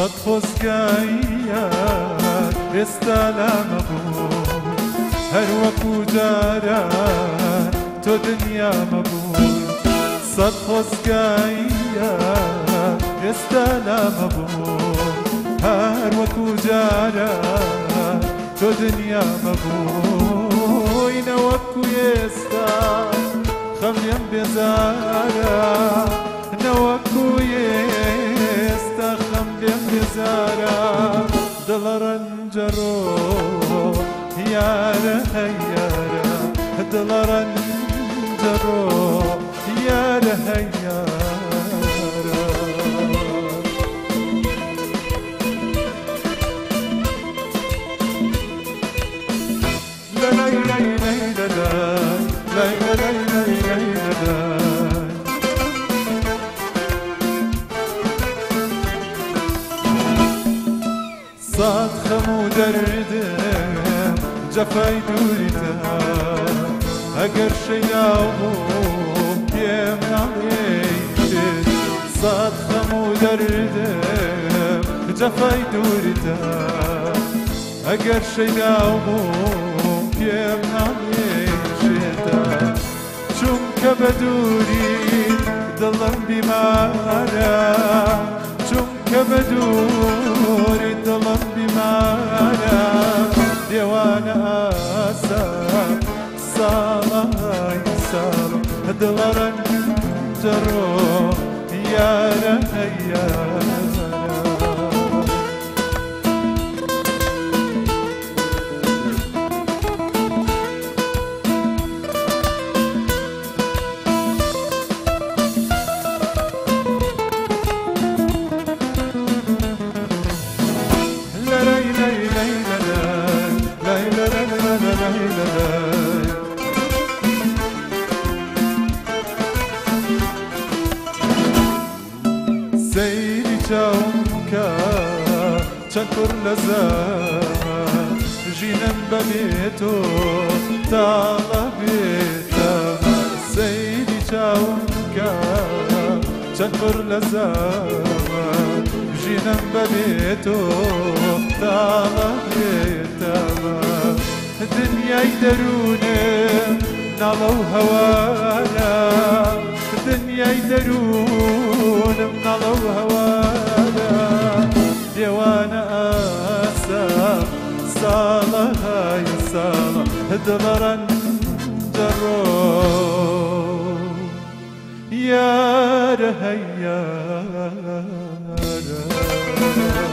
صادفوس که ایا استلام می‌بور، هر وقت وجود تو دنیا می‌بور. صادفوس که ایا استلام می‌بور، هر وقت وجود تو دنیا می‌بور. این وقتی است خواهیم بیاد. يا هيا دلارا جرو يا هيا Satkım derdim جفای دووریتە ئەگەر شەیا بوو پێم ناڵێ سات خەموو دەردم جەفای دووریتە اگر شەیا بوو پێم ناڵێێدا چونکە بە دووری دلم بیمارە چون بە دووری yılların zor yâre yâre ليلى ليلى زيلي تاوكا تكر لزمان جينا بابيتو تعالى بيتا. زيلي تاوكا تكر لزمان جينا بابيتو تعالى بيتا. دنيا يدروني نالو هوانا دنيا يدروني منقضى وهوانا ديوانا آسا صالة هاي صالة دبرا درو يا رهيا Yeah.